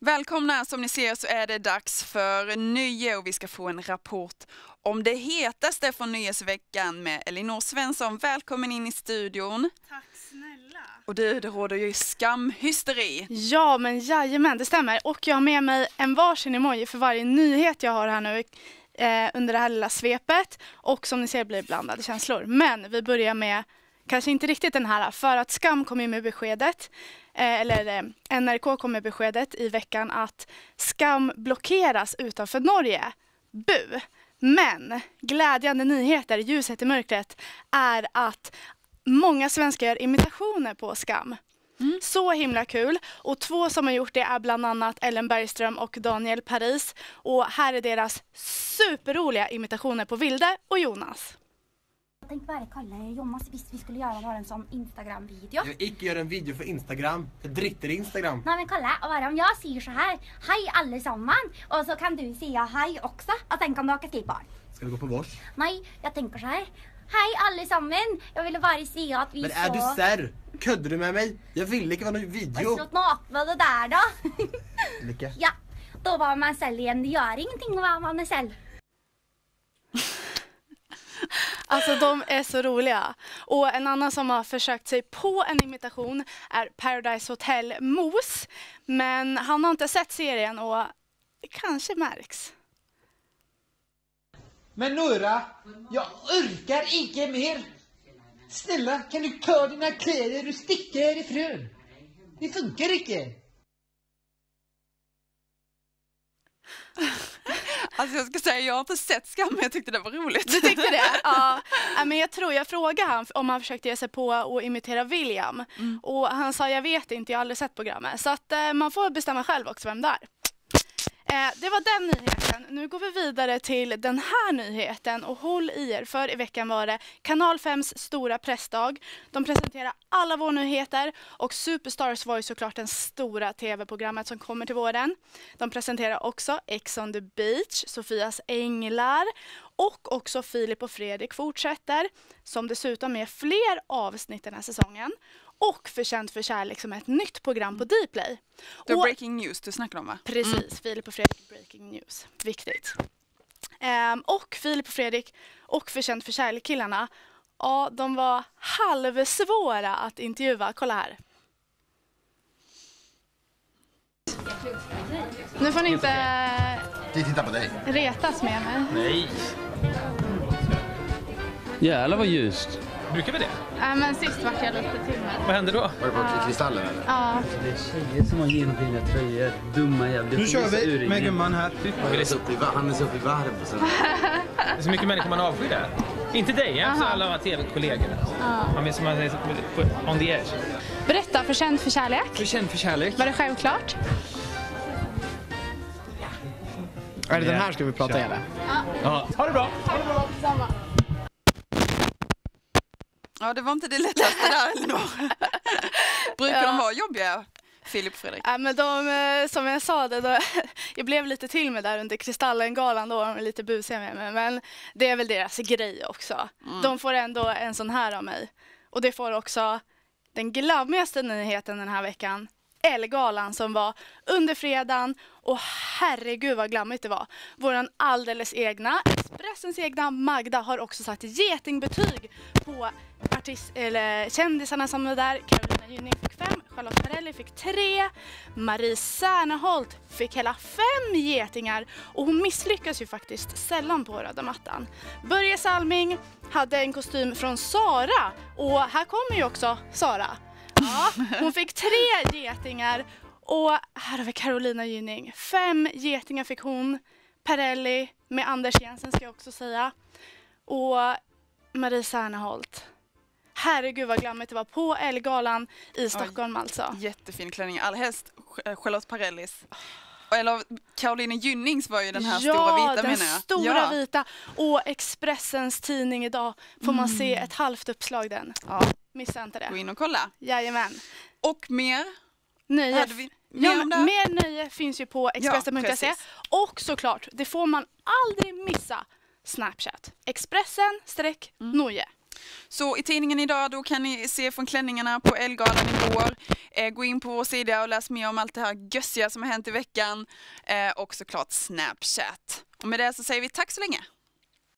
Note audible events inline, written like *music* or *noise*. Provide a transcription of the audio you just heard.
Välkomna! Som ni ser så är det dags för Nöje och vi ska få en rapport om det hetaste från Nöjesveckan med Elinor Svensson. Välkommen in i studion. Tack snälla. Och du, det råder ju skamhysteri. Ja, men jajamän, det stämmer. Och jag har med mig en varsin emoji för varje nyhet jag har här nu eh, under det här lilla svepet. Och som ni ser blir blandade känslor. Men vi börjar med kanske inte riktigt den här, för att Skam kom ju med beskedet, eh, eller eh, NRK kom med beskedet i veckan att Skam blockeras utanför Norge. Bu! Men glädjande nyheter, ljuset i mörkret, är att många svenskar gör imitationer på Skam. Mm. Så himla kul. Och två som har gjort det är bland annat Ellen Bergström och Daniel Paris. Och här är deras superroliga imitationer på Vilde och Jonas. Tenk bare kalle Jonas hvis vi skulle gjøre bare en sånn Instagram-video. Jag vill inte göra en video för Instagram. Jag dritter i Instagram. Nei, men Kalle, og bare om jeg sier så her Hei, alle sammen. Og så kan du si hei også. Og den kan du skrive barn. Ska vi gå på vårs? Nei, jeg tenker så her. Hei, alle sammen. Jeg ville bare si at vi Men är du så serr? Ködde du med mig? Jag ville inte vara någon video. Opp med det der, da. Lycka. *laughs* ja. Da var man selv igjen. Det gjør ingenting å være man er selv. Alltså de är så roliga. Och en annan som har försökt sig på en imitation är Paradise Hotel Mos. Men han har inte sett serien och det kanske märks. Men Nora, jag orkar inte mer. Snälla, kan du ta dina kläder och sticka härifrån? Det funkar inte. Alltså jag ska säga, jag har inte sett Skam men jag tyckte det var roligt. Du tyckte det? *laughs* Ja. Men jag tror jag frågade han om han försökte ge sig på att imitera William. Och han sa jag vet inte, jag har aldrig sett programmet. Så att eh, man får bestämma själv också vem det är. Eh, det var den nyheten. Nu går vi vidare till den här nyheten och håll i er för i veckan var det Kanal 5s stora pressdag. De presenterar alla våra nyheter och Superstars var ju såklart det stora tv-programmet som kommer till våren. De presenterar också Ex on the beach, Sofias änglar och också Filip och Fredrik fortsätter som dessutom är fler avsnitt den här säsongen och Förtjänt för kärlek som är ett nytt program på Dplay. Det var Och- breaking news du snackade om va? Precis, Filip och Fredrik Breaking News. Viktigt. Ehm, och Filip och Fredrik och Förtjänt för kärlek-killarna, ja, de var halvsvåra att intervjua. Kolla här. Nu får ni inte Vi tittar på dig. retas med mig. Nej. Jävlar vad ljust. Brukar vi det? Äh, men sist vart jag lite till med. Vad händer då? Var det på Kristallen eller? Ja, Det är tjejer som har genomskinliga tröjor. Dumma jävlar. Nu kör vi med gumman här. Han är så upp i, va- han är så upp i varv. Så. *laughs* Det är så mycket människor man avskyr där. Inte dig, jag alltså alla våra tv-kollegor. Man som man är på- on the edge. Berätta, Förtjänt för kärlek. Du känner för kärlek? Var det självklart? Är det den här ska vi prata eller? Ja. Ha det bra! Ja det var inte det lättaste där *laughs* Elinor. Brukar de vara jobbiga, Filip och Fredrik? Ja, men de, eh, som jag sa, det, då, *laughs* jag blev lite till med där under Kristallengalan då, de är lite busiga med mig, men det är väl deras grej också. De får ändå en sån här av mig. Och det får också den glammigaste nyheten den här veckan, Ellegalan som var under fredagen och herregud vad glammigt det var. Våran alldeles egna, Expressens egna Magda har också satt getingbetyg på artist, eller kändisarna som var där. Carolina Gynning fick fem, Charlotte Perrelli fick tre, Marie Serneholt fick hela fem getingar och hon misslyckas ju faktiskt sällan på röda mattan. Börje Salming hade en kostym från Sara och här kommer ju också Sara. Ja, hon fick tre getingar och här har vi Carolina Gynning. Fem getingar fick hon. Perrelli med Anders Jensen ska jag också säga. Och Marie Serneholt. Herregud vad glammigt det var på Ellegalan i Stockholm alltså. Jättefin klänning, allhelst Ch- Charlotte Perrellis. Eller Caroline Gynnings var ju den här ja, stora vita den menar jag. stora ja. vita. Och Expressens tidning idag får man se ett halvt uppslag den. Ja, Missa inte gå det. in och kolla. Jajamän. Och mer Nöje. hade vi mer Ja, mer nöje finns ju på Expressen.se. precis. och såklart, det får man aldrig missa, Snapchat. Expressen streck Mm. Så i tidningen idag då kan ni se från klänningarna på Elgalan igår. Eh, gå in på vår sida och läs mer om allt det här gössiga som har hänt i veckan. Eh, och såklart Snapchat. Och med det så säger vi tack så länge.